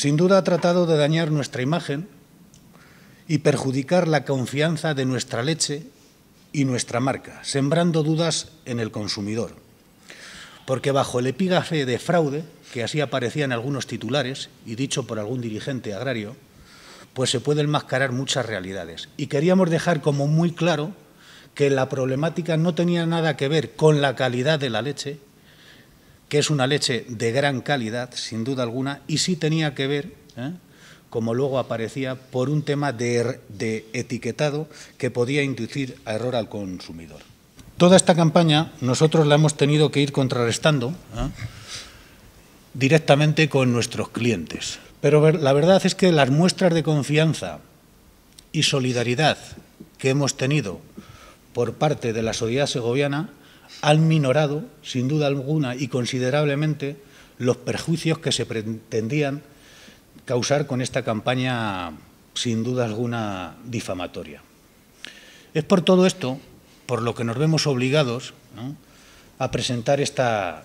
sin duda ha tratado de dañar nuestra imagen y perjudicar la confianza de nuestra leche y nuestra marca, sembrando dudas en el consumidor. Porque bajo el epígrafe de fraude, que así aparecía en algunos titulares y dicho por algún dirigente agrario, pues se pueden enmascarar muchas realidades. Y queríamos dejar como muy claro que la problemática no tenía nada que ver con la calidad de la leche, que es una leche de gran calidad, sin duda alguna, y sí tenía que ver, ¿eh? como luego aparecía, por un tema de, etiquetado que podía inducir a error al consumidor. Toda esta campaña nosotros la hemos tenido que ir contrarrestando ¿eh? directamente con nuestros clientes. Pero la verdad es que las muestras de confianza y solidaridad que hemos tenido por parte de la sociedad segoviana han minorado, sin duda alguna y considerablemente, los perjuicios que se pretendían causar con esta campaña, sin duda alguna, difamatoria. Es por todo esto por lo que nos vemos obligados a presentar esta,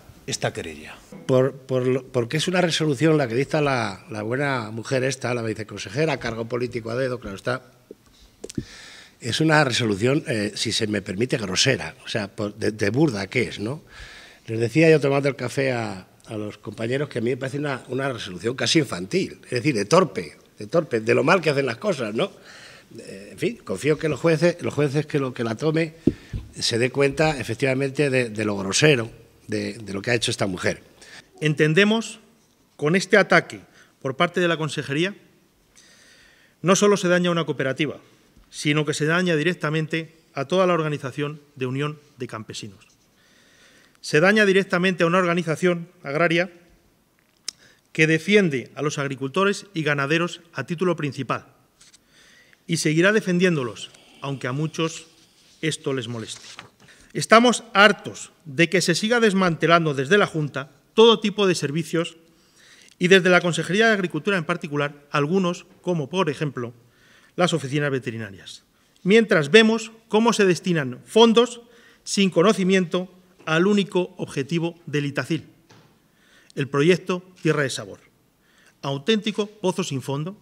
querella. Por, porque es una resolución la que dicta la, la buena mujer esta, la viceconsejera, cargo político a dedo, claro está, es una resolución, eh, si se me permite, grosera, o sea, de, burda que es, ¿no? Les decía yo tomando el café a, los compañeros que a mí me parece una, una, resolución casi infantil, es decir, de torpe, de torpe, de lo mal que hacen las cosas, ¿no? Eh, en fin, confío que los jueces, los jueces que lo que la tome se dé cuenta efectivamente de, lo grosero de, de lo que ha hecho esta mujer. Entendemos con este ataque por parte de la Consejería no solo se daña una cooperativa, sino que se daña directamente a toda la organización de Unión de Campesinos. Se daña directamente a una organización agraria que defiende a los agricultores y ganaderos a título principal y seguirá defendiéndolos, aunque a muchos esto les moleste. Estamos hartos de que se siga desmantelando desde la Junta todo tipo de servicios y desde la Consejería de Agricultura en particular, algunos, como por ejemplo las oficinas veterinarias, mientras vemos cómo se destinan fondos sin conocimiento al único objetivo del Itacil, el proyecto Tierra de Sabor, auténtico pozo sin fondo,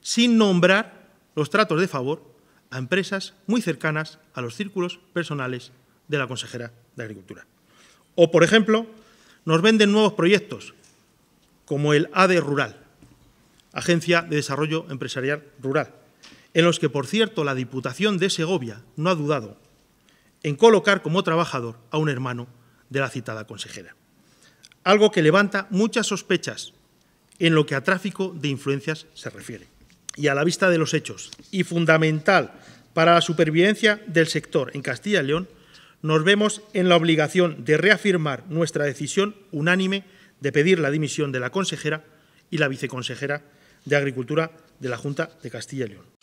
sin nombrar los tratos de favor a empresas muy cercanas a los círculos personales de la consejera de Agricultura. O, por ejemplo, nos venden nuevos proyectos, como el ADE Rural, Agencia de Desarrollo Empresarial Rural, en los que, por cierto, la Diputación de Segovia no ha dudado en colocar como trabajador a un hermano de la citada consejera. Algo que levanta muchas sospechas en lo que a tráfico de influencias se refiere. Y a la vista de los hechos, y fundamental para la supervivencia del sector en Castilla y León, nos vemos en la obligación de reafirmar nuestra decisión unánime de pedir la dimisión de la consejera y la viceconsejera de Agricultura de la Junta de Castilla y León.